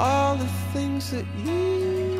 all the things that you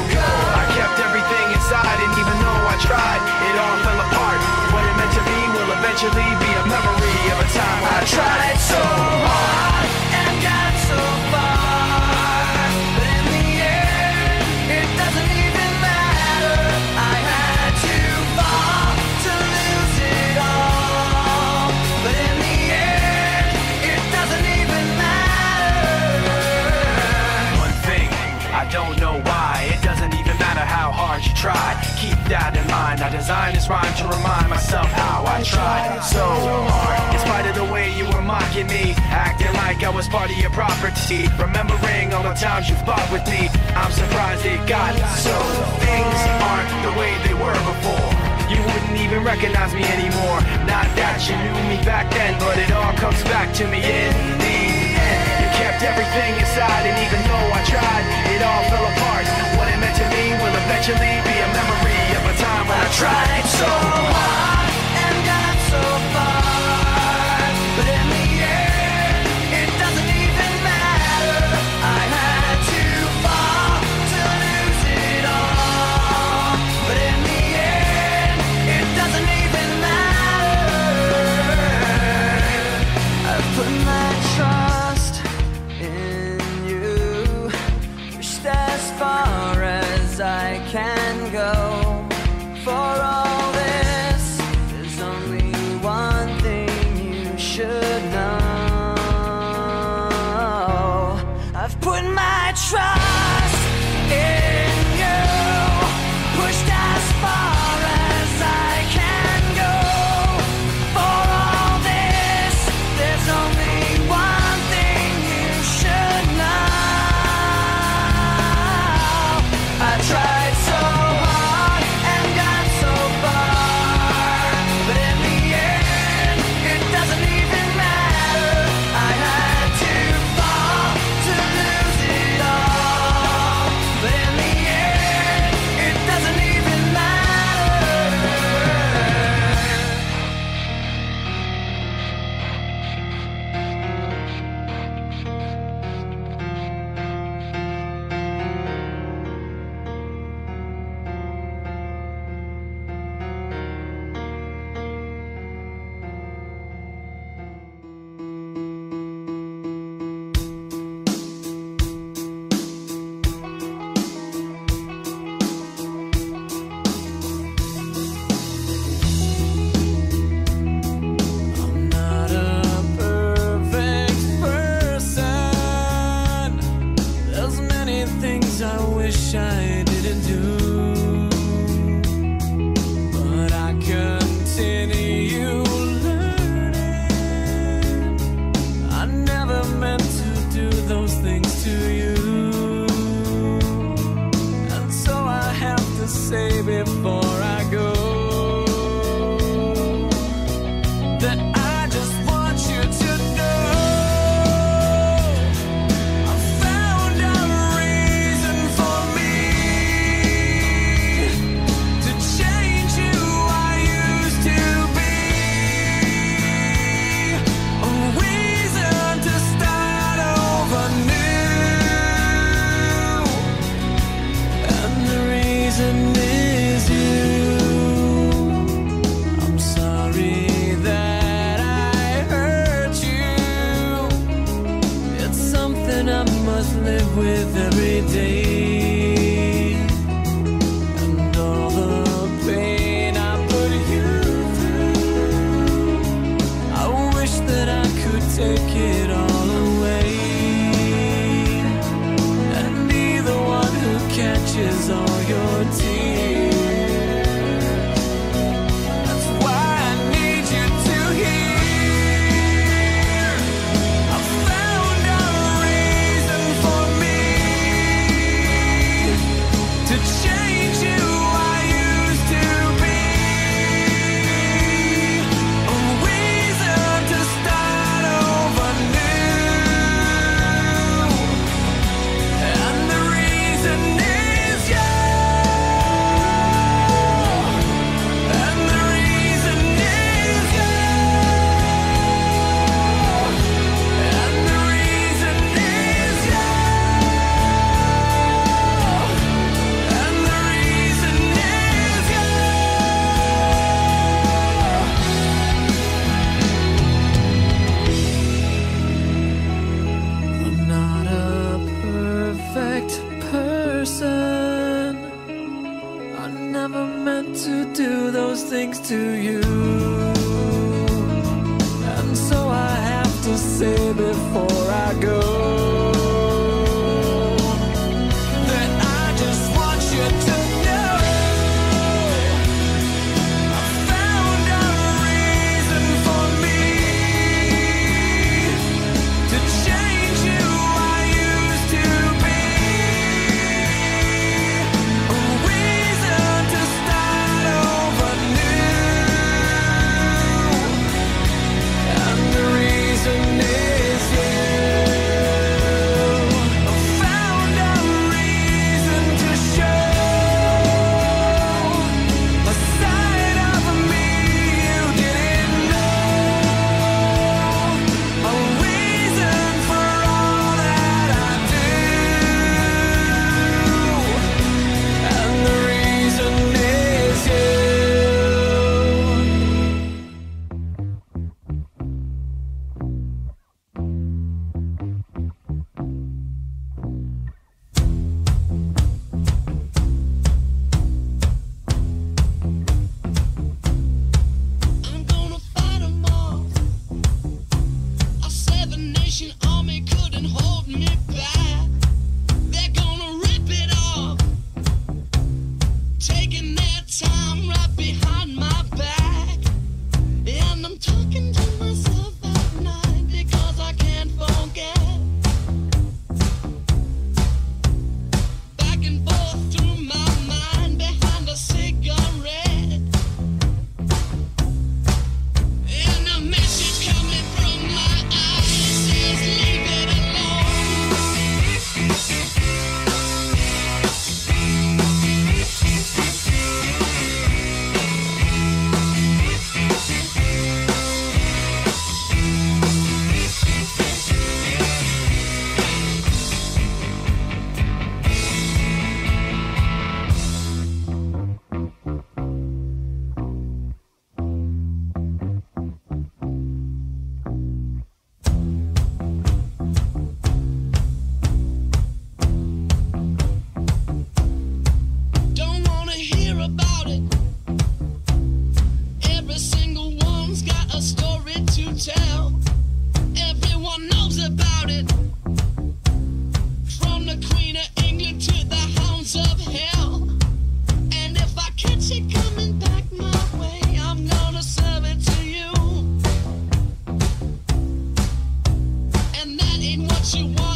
kept everything inside, and even though I tried, it all fell apart. What it meant to be will eventually be a memory of a time I tried so hard times you fought with me, I'm surprised it got so. Things aren't the way they were before. You wouldn't even recognize me anymore. Not that you knew me back then, but it all comes back to me in the end. You kept everything inside, and even though I tried, it all fell apart. What it meant to me will eventually be a memory of a time when I tried so hard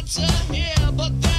Кажется, небо так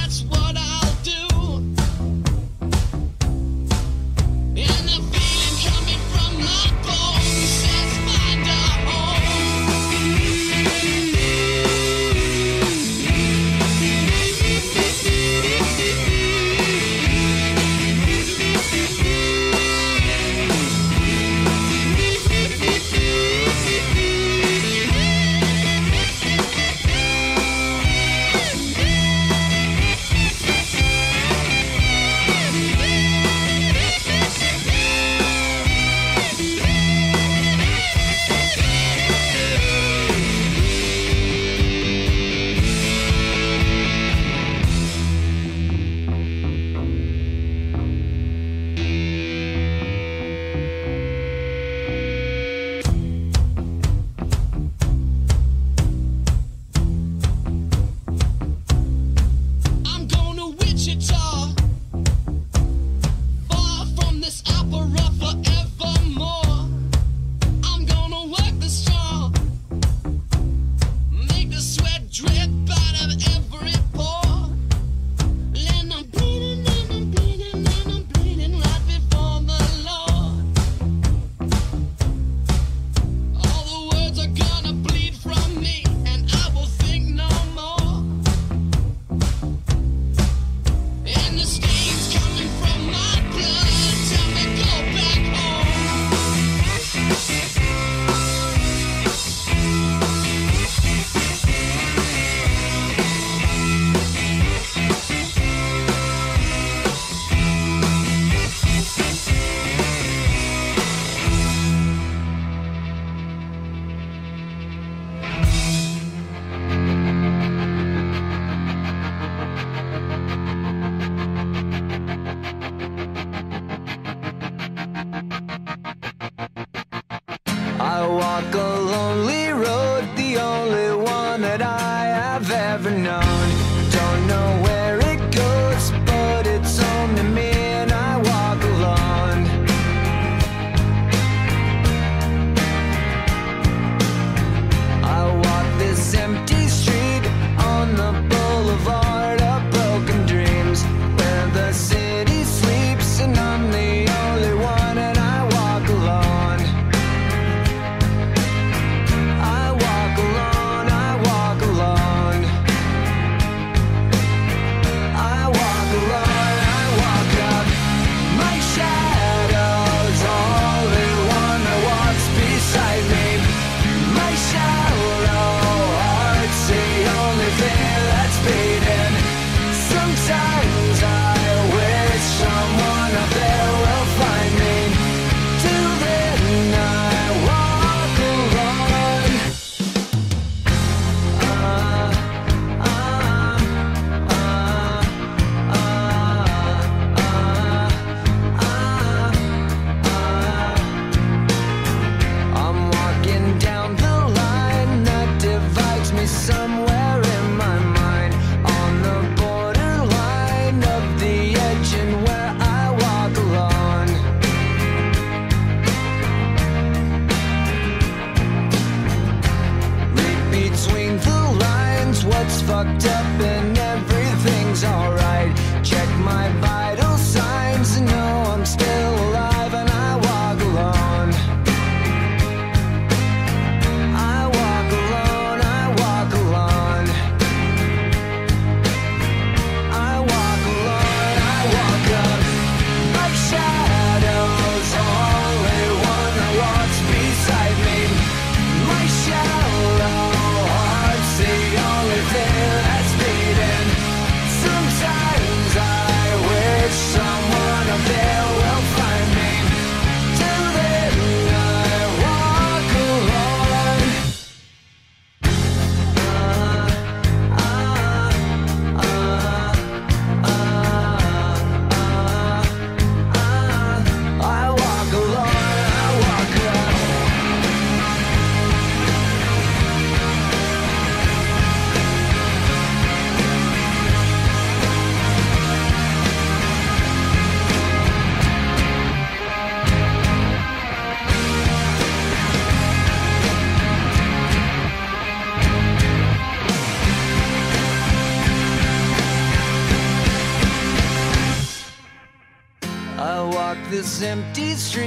50th Street.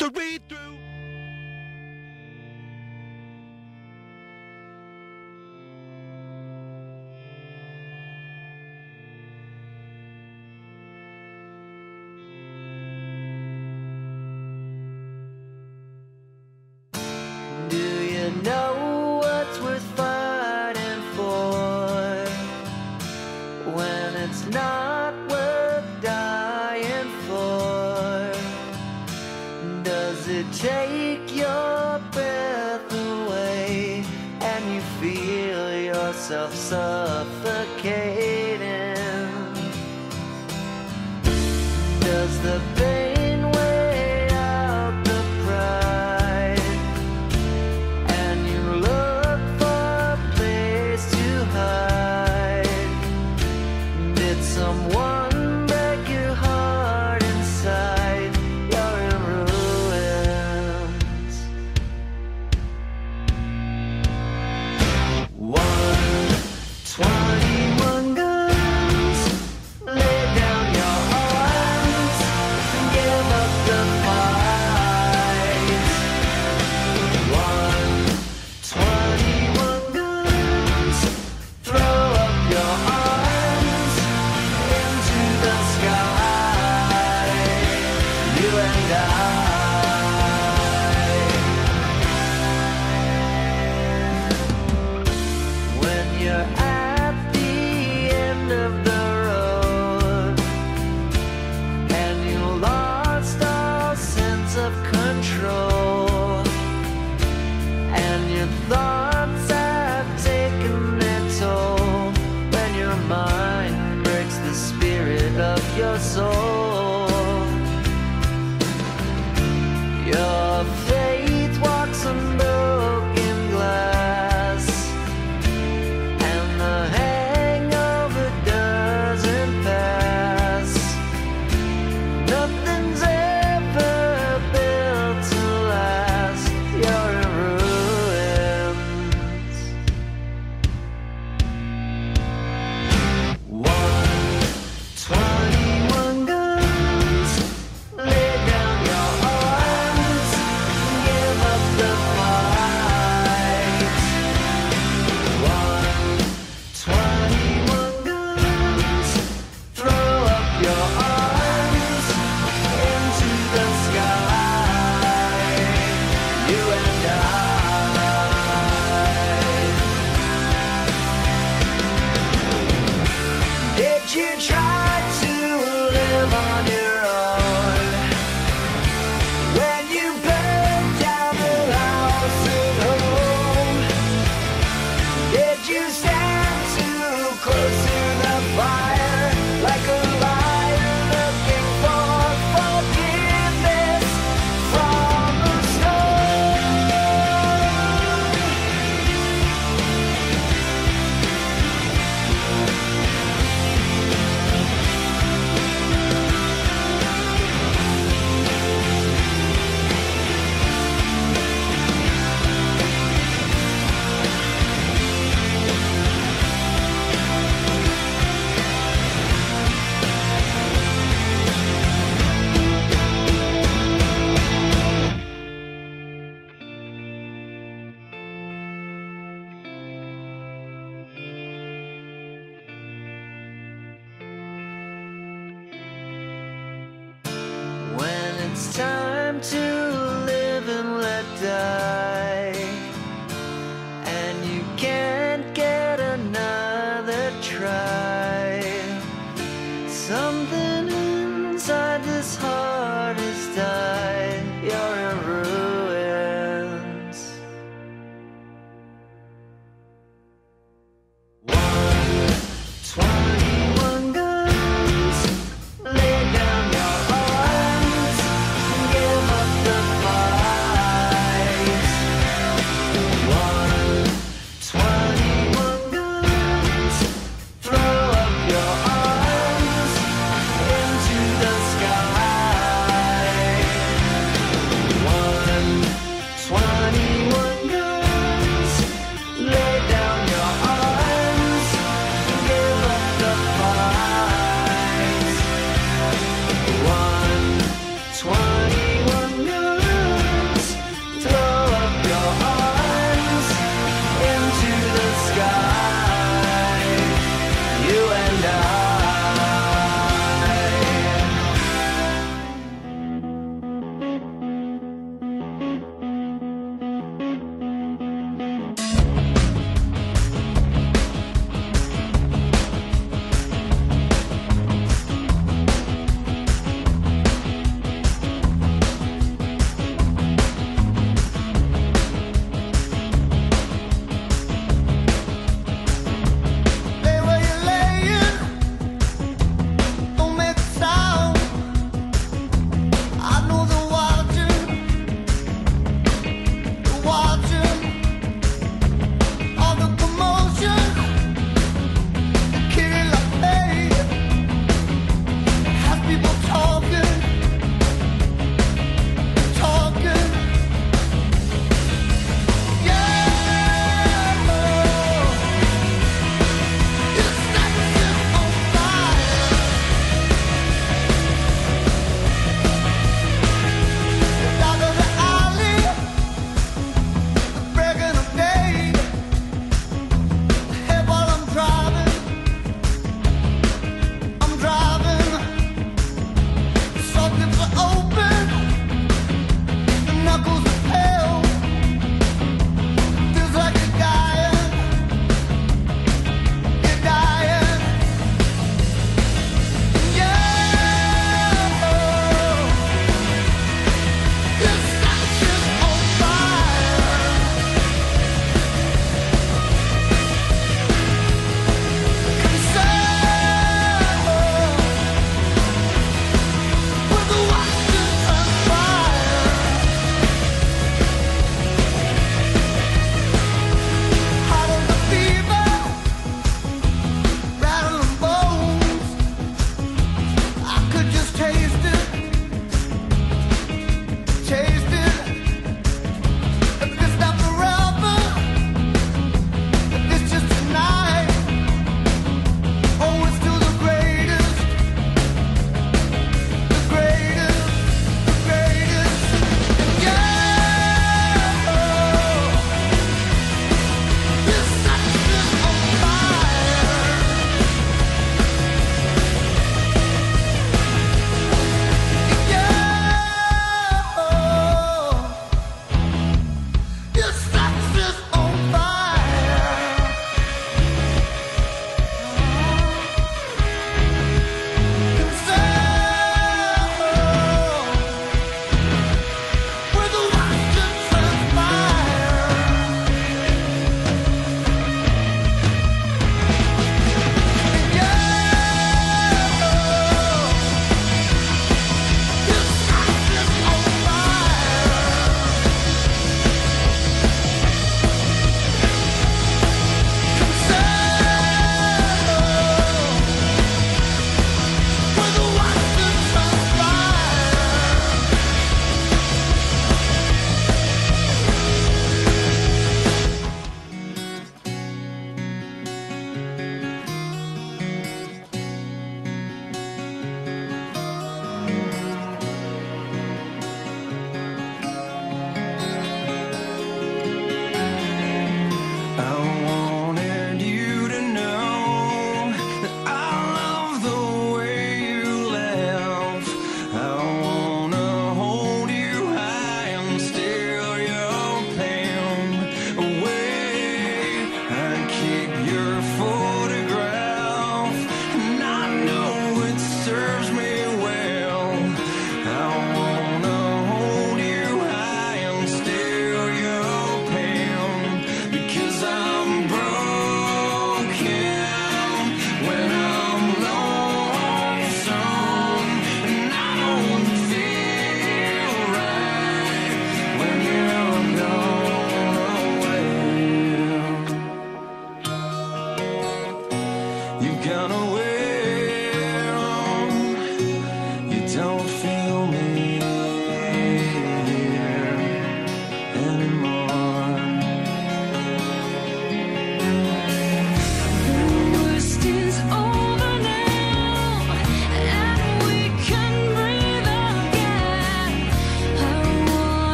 More control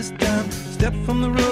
this time. Step from the road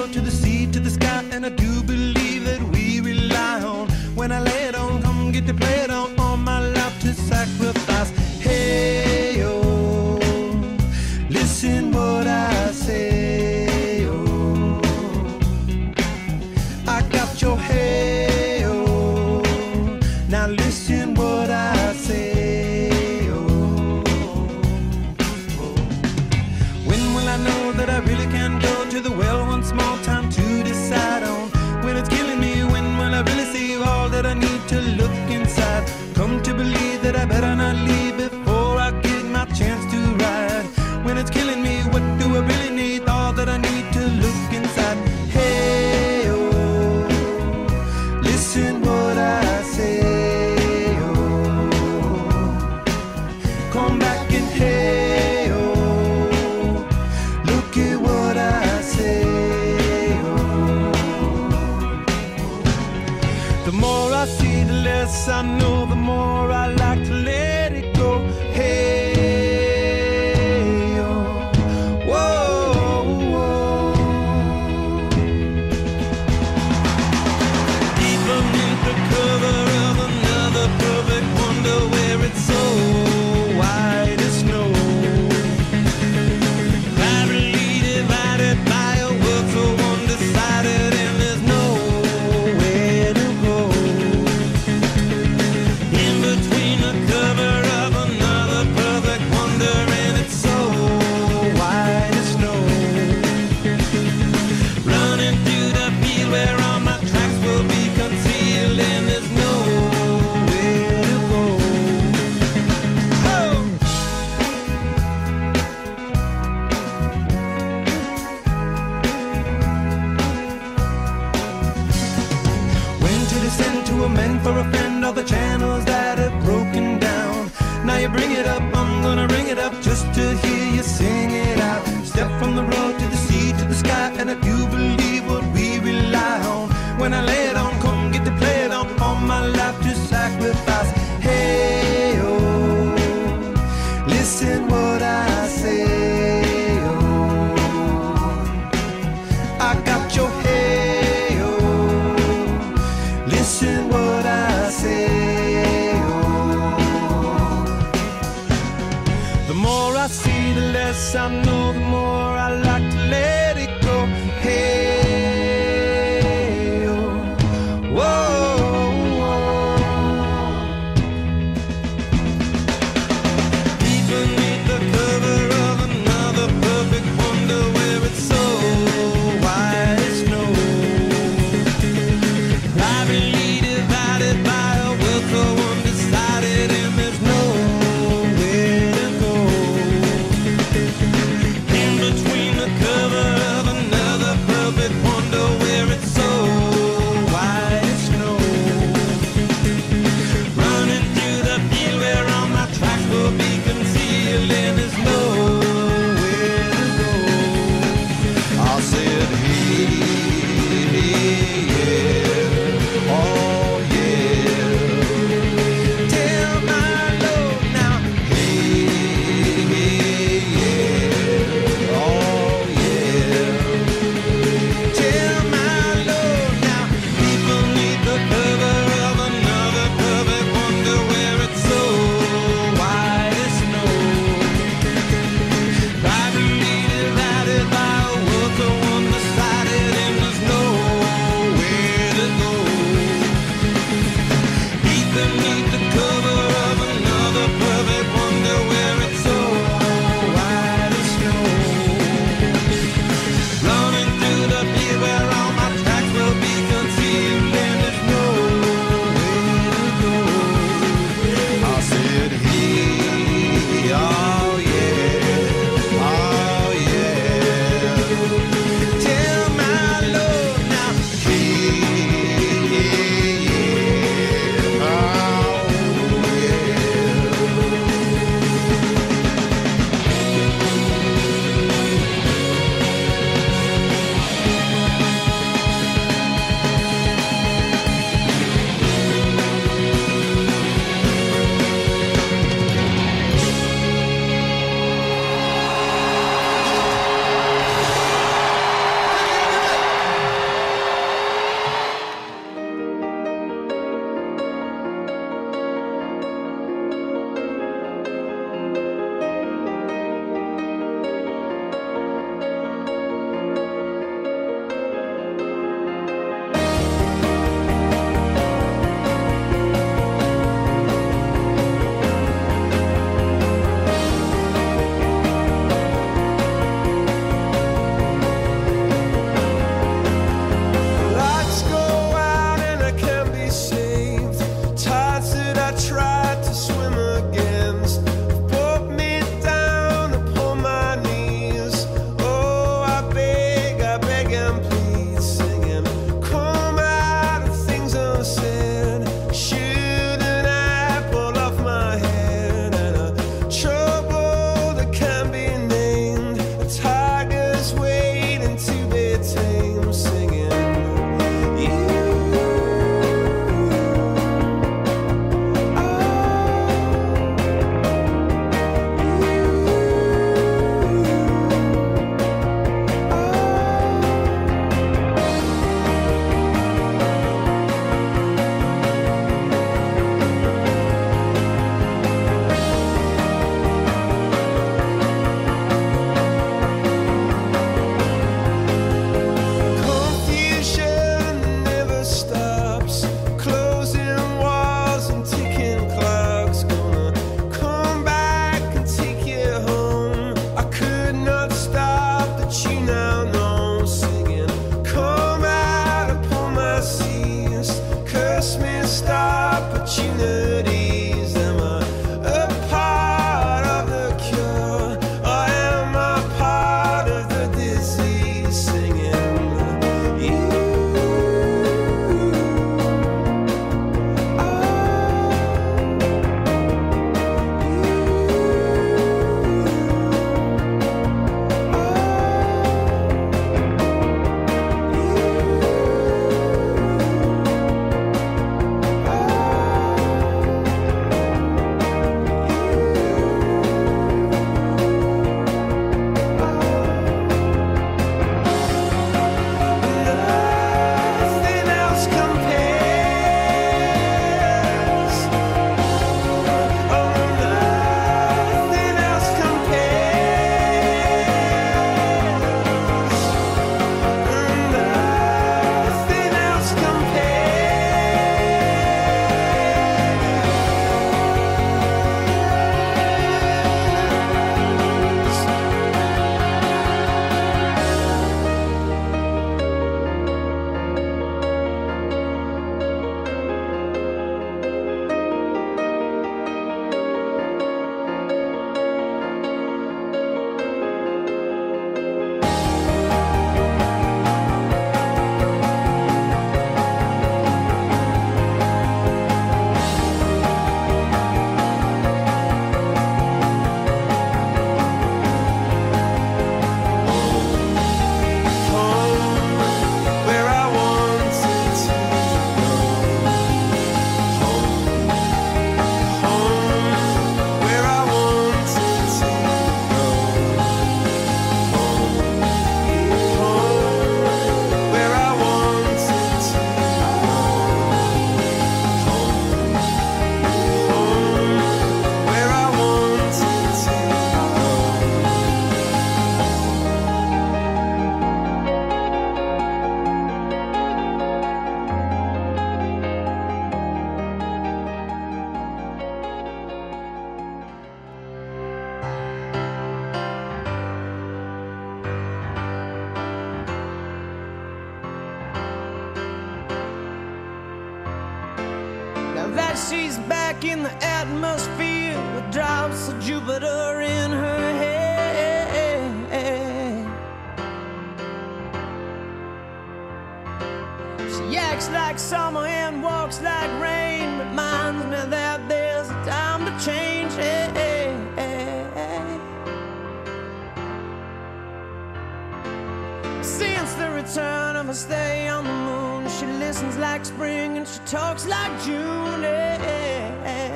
Since the return of her stay on the moon, she listens like spring and she talks like June. Yeah.